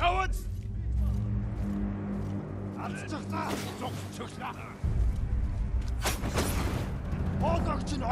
Cowards! Алдчихлаа. Зогсчихлаа. Хоолойч нь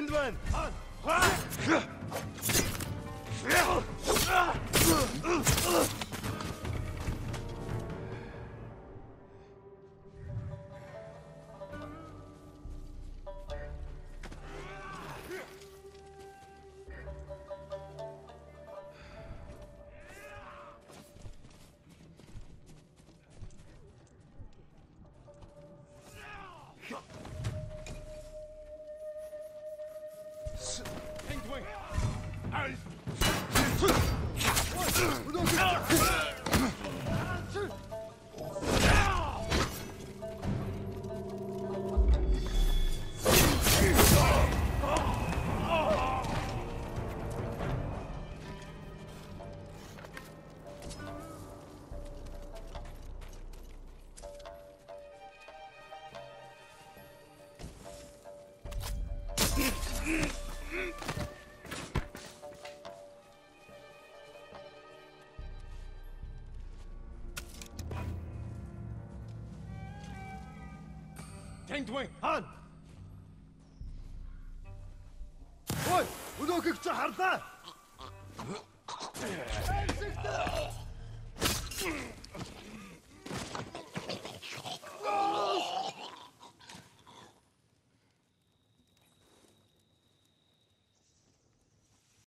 Windwind! Come on. Ай. Танд вэ? Хаан. Ой, өнөөхөг чи харлаа. Эй,